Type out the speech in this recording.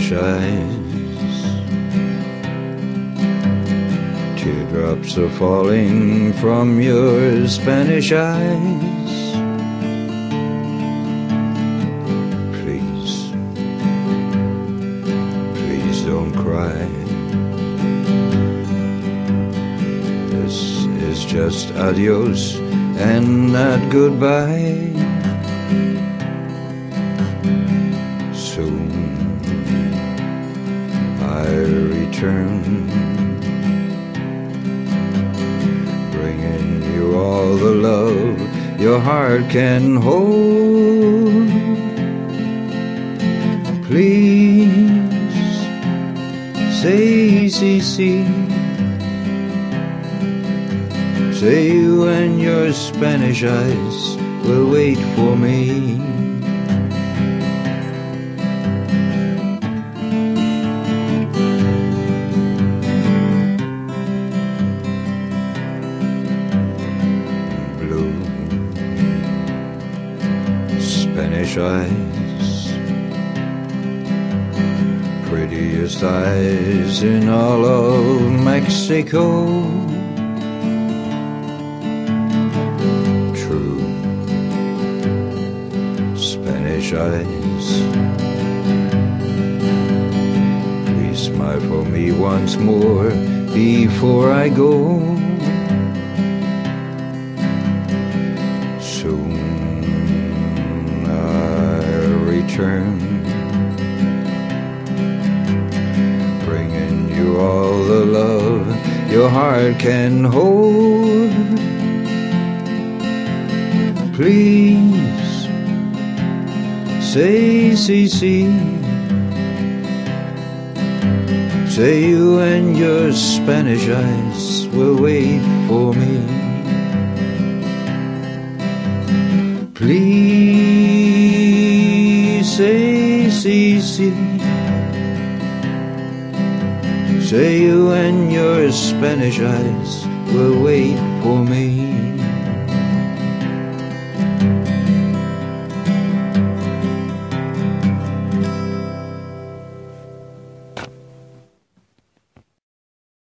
Spanish eyes. Teardrops are falling from your Spanish eyes. Please, please don't cry. This is just adios and not goodbye. Soon return, bringing you all the love your heart can hold. Please say, see. Say and your Spanish eyes will wait for me. Spanish eyes, prettiest eyes in all of Mexico. true Spanish eyes. Please smile for me once more before I go. Return, bringing you all the love your heart can hold. Please say, see, see. Say you and your Spanish eyes will wait for me. Please say, see, see. Say you and your Spanish eyes will wait for me.